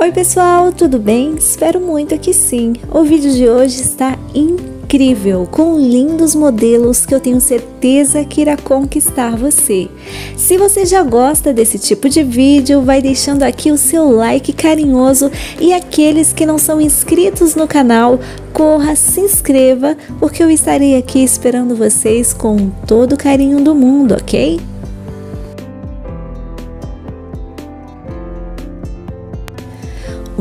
Oi pessoal, tudo bem? Espero muito que sim. O vídeo de hoje está incrível, com lindos modelos que eu tenho certeza que irá conquistar você. Se você já gosta desse tipo de vídeo, vai deixando aqui o seu like carinhoso e aqueles que não são inscritos no canal, corra, se inscreva, porque eu estarei aqui esperando vocês com todo o carinho do mundo, ok?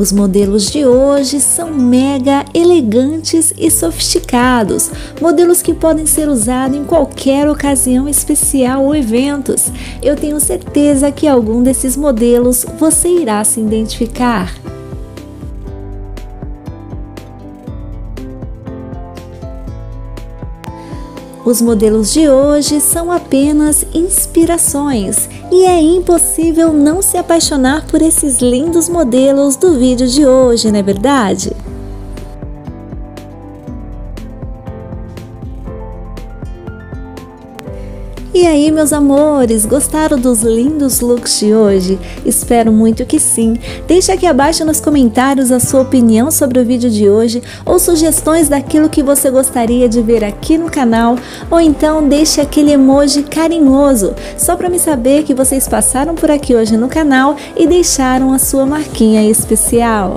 Os modelos de hoje são mega elegantes e sofisticados, modelos que podem ser usados em qualquer ocasião especial ou eventos. Eu tenho certeza que algum desses modelos você irá se identificar. Os modelos de hoje são apenas inspirações e é impossível não se apaixonar por esses lindos modelos do vídeo de hoje, não é verdade? E aí, meus amores, gostaram dos lindos looks de hoje? Espero muito que sim. Deixe aqui abaixo nos comentários a sua opinião sobre o vídeo de hoje ou sugestões daquilo que você gostaria de ver aqui no canal, ou então deixe aquele emoji carinhoso, só para me saber que vocês passaram por aqui hoje no canal e deixaram a sua marquinha especial.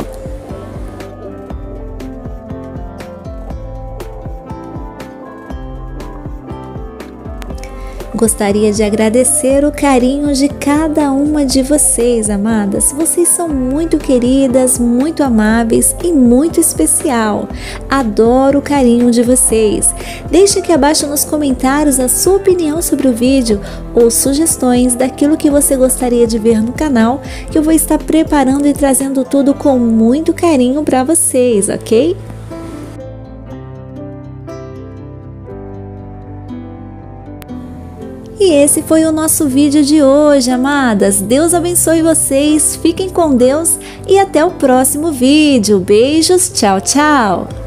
Gostaria de agradecer o carinho de cada uma de vocês, amadas. Vocês são muito queridas, muito amáveis e muito especial. Adoro o carinho de vocês. Deixe aqui abaixo nos comentários a sua opinião sobre o vídeo ou sugestões daquilo que você gostaria de ver no canal, que eu vou estar preparando e trazendo tudo com muito carinho para vocês, ok? E esse foi o nosso vídeo de hoje, amadas. Deus abençoe vocês, fiquem com Deus e até o próximo vídeo. Beijos, tchau, tchau!